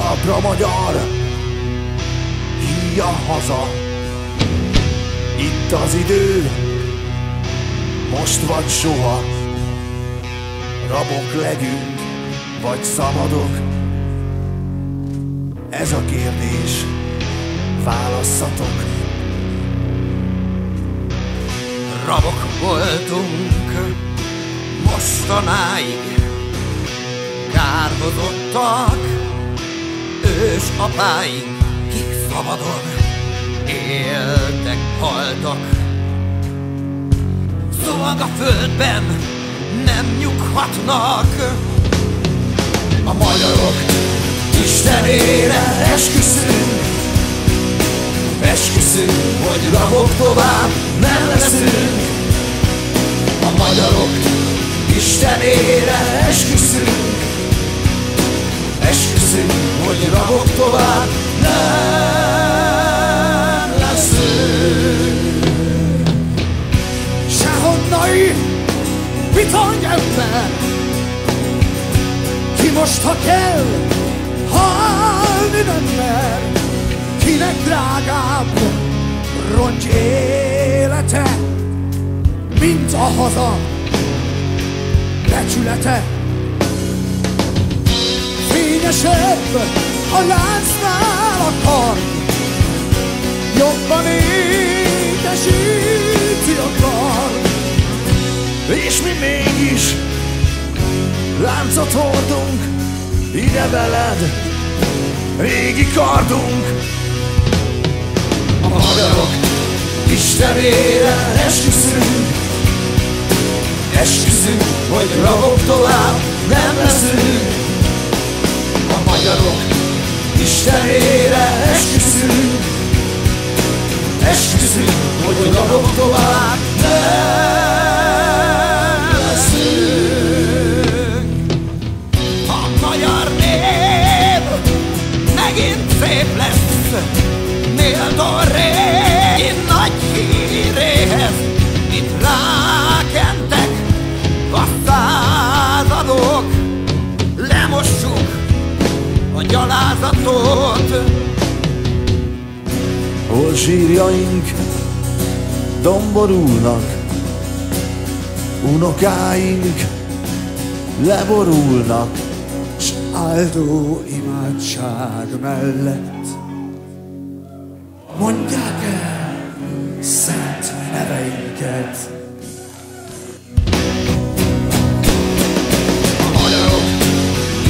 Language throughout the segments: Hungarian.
a magyar, híja haza. Itt az idő, most vagy soha. Rabok legyünk, vagy szabadok. Ez a kérdés, válasszatok. Rabok voltunk mostanáig, kárhozottak, ős apáink, kik szabadon éltek, haltak. Szolga földben nem nyughatnak. A magyarok Istenére esküszünk, esküszünk, hogy rabok tovább nem leszünk. A magyarok Istenére esküszünk, rabok tovább nem leszünk. Sehonnai bitany ember. Ki most, ha kell, halni nem mer. Kinek drágább rongy élete Mint a haza becsülete. Fényesebb a láncnál a kar Jobban édesíti a kar És mi mégis láncot hordunk ide veled, régi kardunk. A magyarok Istenére esküszünk, esküszünk, hogy rabok tovább nem leszünk. Istenére esküszünk, esküszünk, hogy rabok tovább nem leszünk. A magyar név megint szép lesz, méltó gyalázatot. Hol sírjaink domborulnak, unokáink leborulnak, s áldó imádság mellett mondják el szent neveinket. a magyarok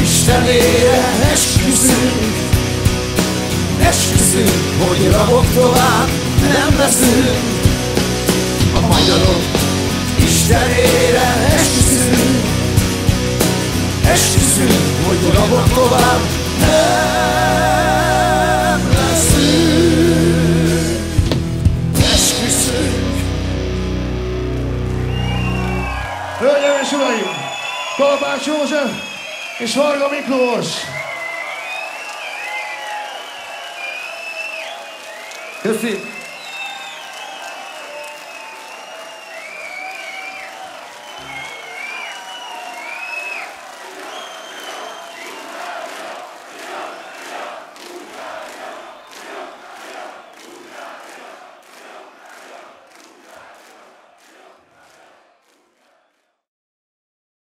Istenére esküszünk, hogy rabok tovább nem leszünk. A magyarok Istenére esküszünk, esküszünk, hogy rabok tovább nem leszünk. Esküszünk. Hölgyeim és Uraim! Kalapács József és Varga Miklós! Eu sei.